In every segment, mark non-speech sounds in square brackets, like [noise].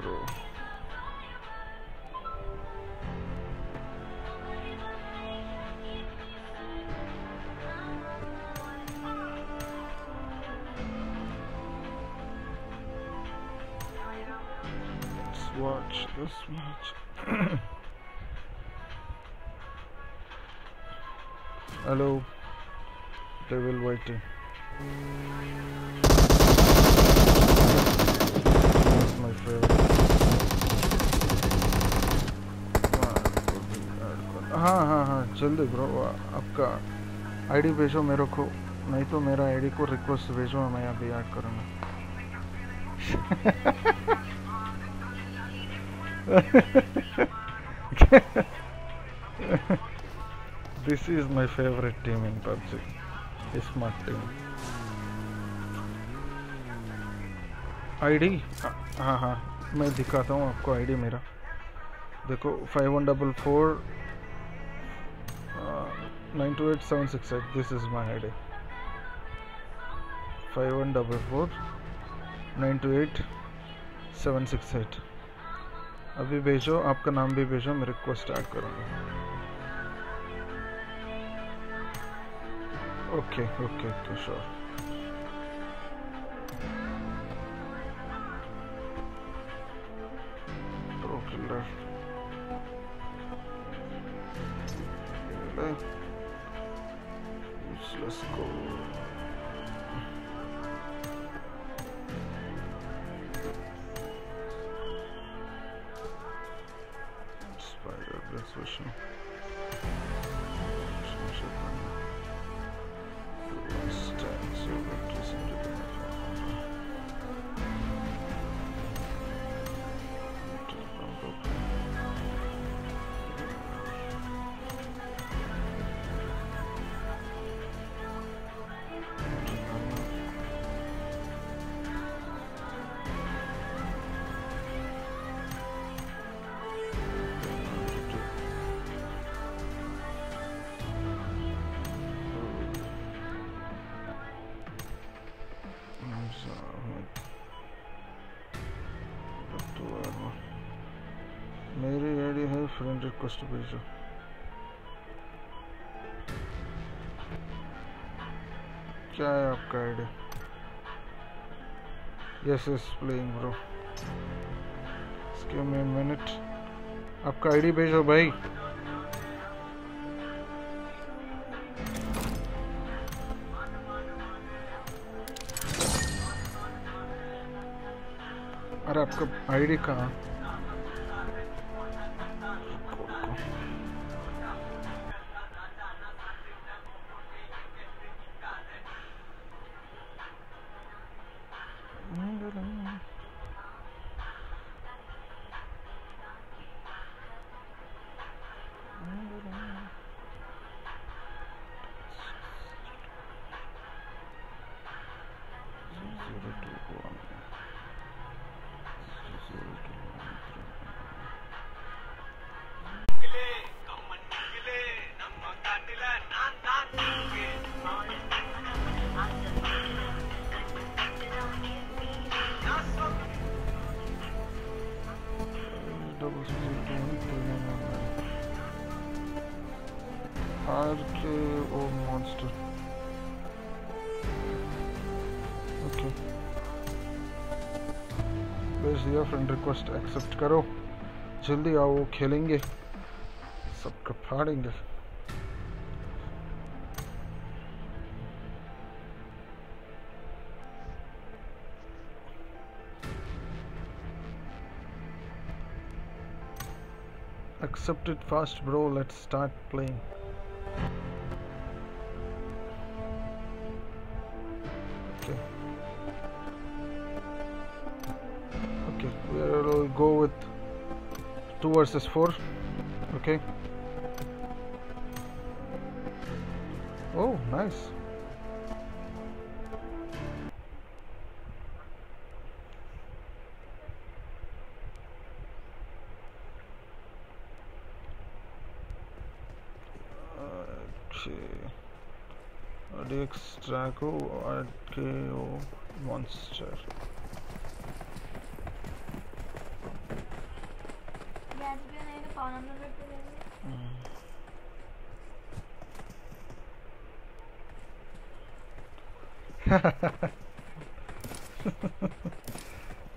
bro. Let's watch this match. [coughs] Hello, Devil will. हाँ हाँ हाँ जल्दी ब्रो, आपका आईडी भेजो मेरे को, नहीं तो मेरा आईडी को रिक्वेस्ट भेजो, मैं अभी ऐड करूँगा this is my favorite team in PUBG. Smart team. ID हाँ हाँ। मैं दिखाता हूँ आपको आईडी मेरा। देखो five one double four nine two eight seven six eight this is my ID five one double four nine two eight seven six eight अभी भेजो, आपका नाम भी भेजो, मैं रिक्वेस्ट ऐड करूँगा। Okay okay okay sure request क्या है आपका ID yes yes playing bro give me minute आपका आईडी भेजो भाई। अरे आपका आईडी कहाँ? 我것도 고. Where's your friend request? Accept करो जल्दी आओ खेलेंगे सबका फाड़ेंगे Accept fast, bro. Let's start playing. Two versus four. Okay. Oh, nice. Okay. RDX Drago, RKO Monster.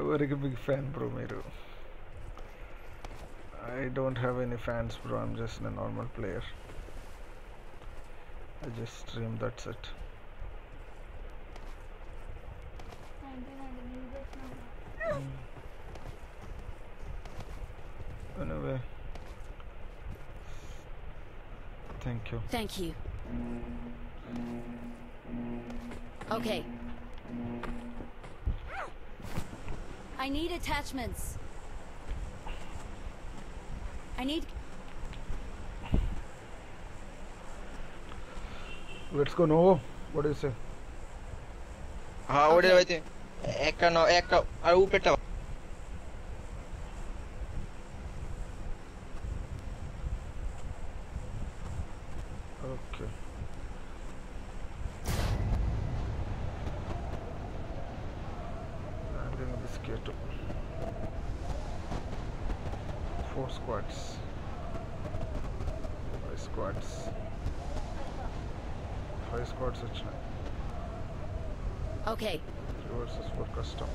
ఎవరికి బిగ్ ఫ్యాన్ బ్రో మీరు I don't have any fans, bro. I'm just a normal player. I just stream. That's it. thank you. Thank you. Okay. I need attachments. I need. Let's go, Novo. What do you say? হ্যাঁ ওটা Okay. হইতে একটা ন একটা আর উপরেরটা Four squads. Five squads. Five squads వచ్చినాయి Okay. Three versus four కష్టం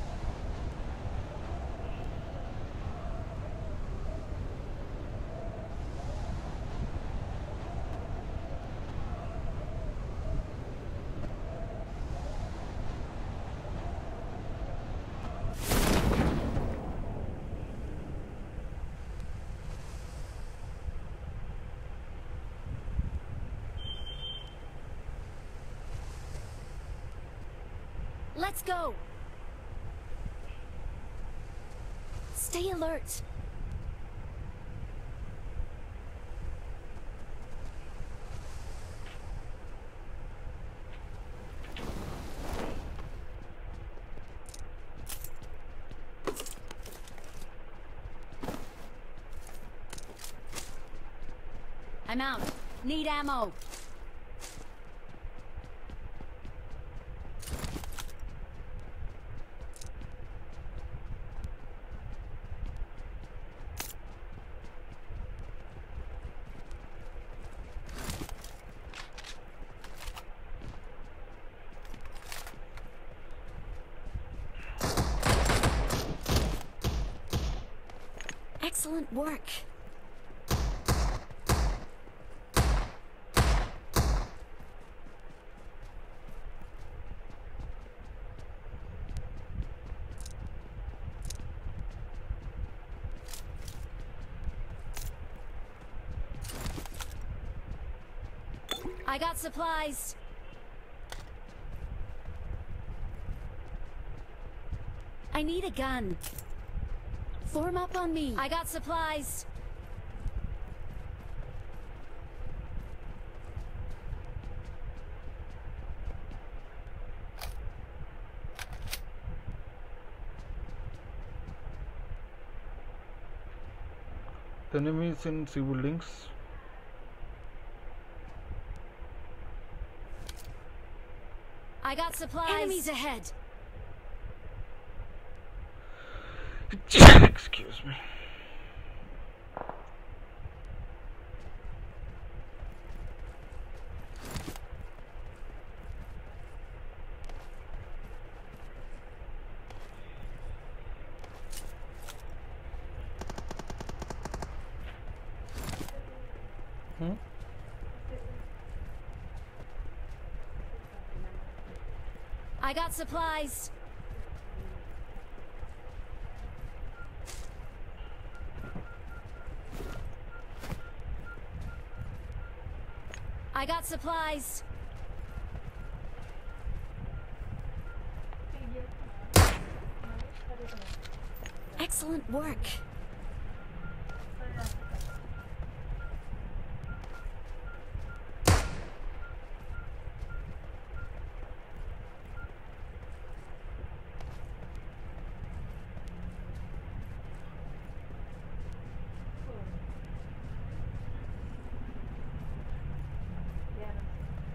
Let's go. Stay alert. I'm out. Need ammo. Excellent work. I got supplies. I need a gun. Form up on me. I got supplies. enemies in C buildings I got supplies. Enemies ahead. Excuse me Hmm? I got supplies. I got supplies. Excellent work.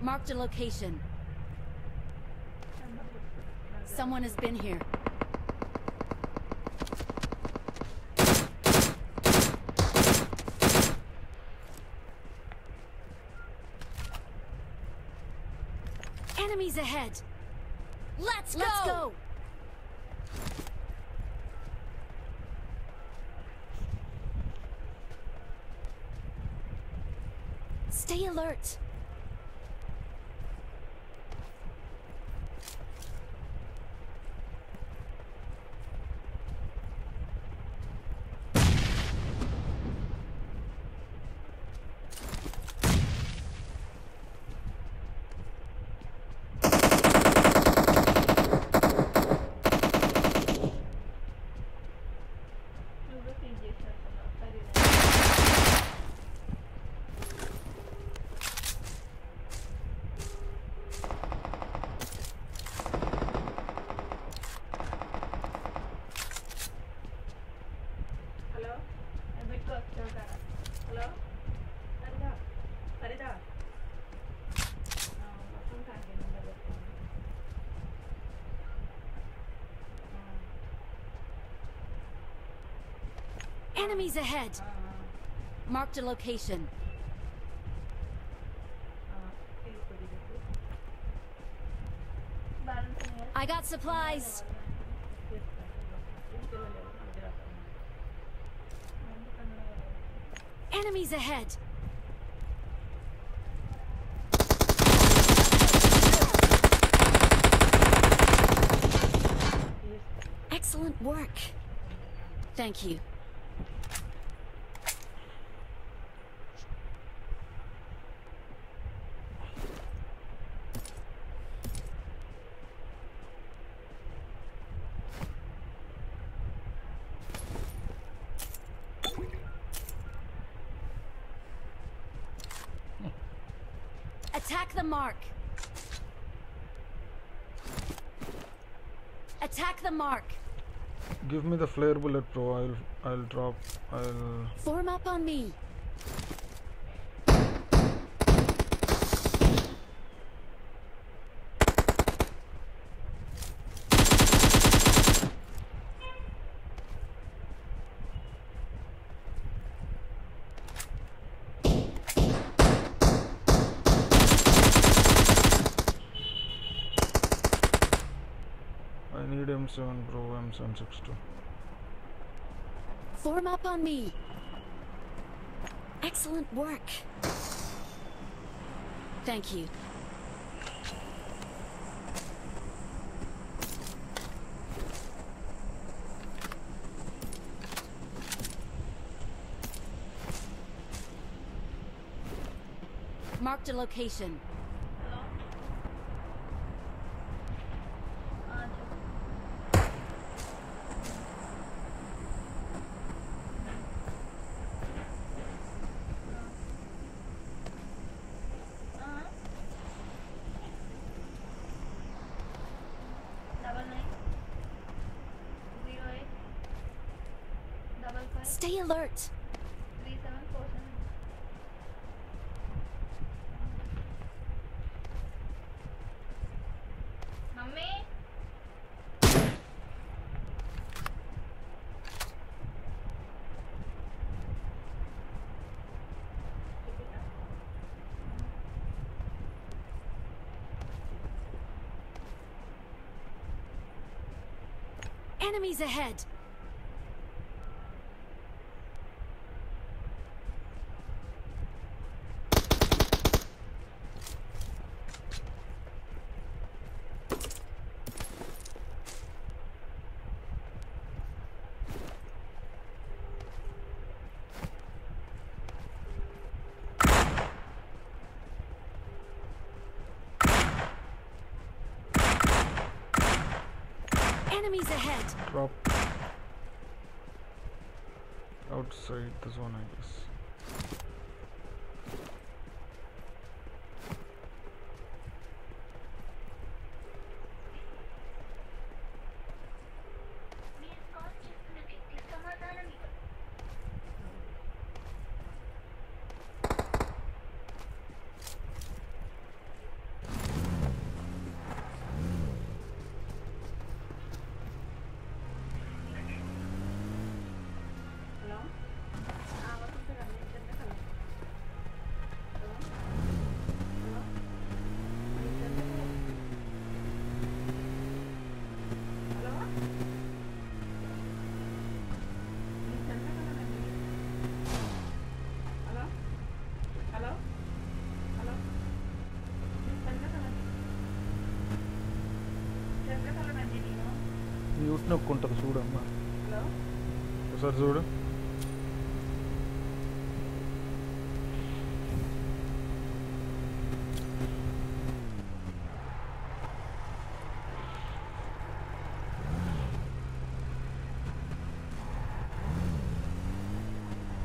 Marked a location. Someone has been here. Enemies ahead! Let's go! Let's go. Stay alert! Enemies ahead! Marked a location. I got supplies. Enemies ahead. Excellent work. Thank you. Attack the mark. Attack the mark. Give me the flare bullet, bro. I'll I'll drop. I'll. Form up on me. 7 Pro M762. Form up on me. Excellent work. Thank you. Marked a location. Stay alert. Enemies ahead! Enemies ahead. Drop. Outside the zone, I guess. Shoot నొక్కుంటుంది చూడమ్మా ఒకసారి చూడు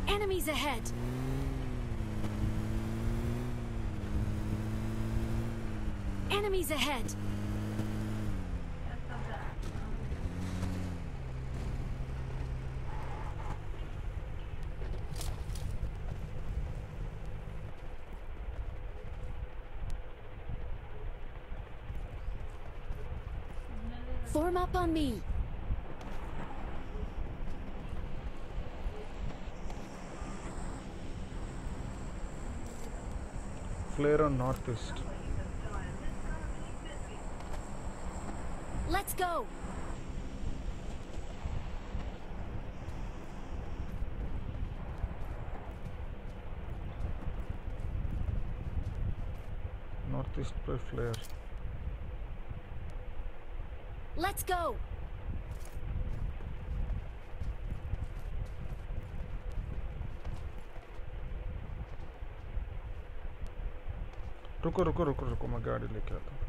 Enemies ahead. Enemies ahead. Form up on me. Flare on northeast. Let's go. Northeast by flare. Let's go. रुको रुको रुको रुको मैं गाड़ी लेके आता हूँ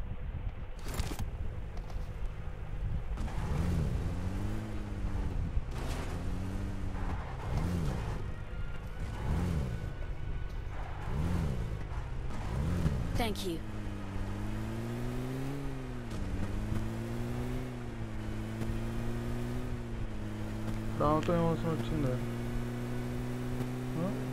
나도 영어 썼는데 어?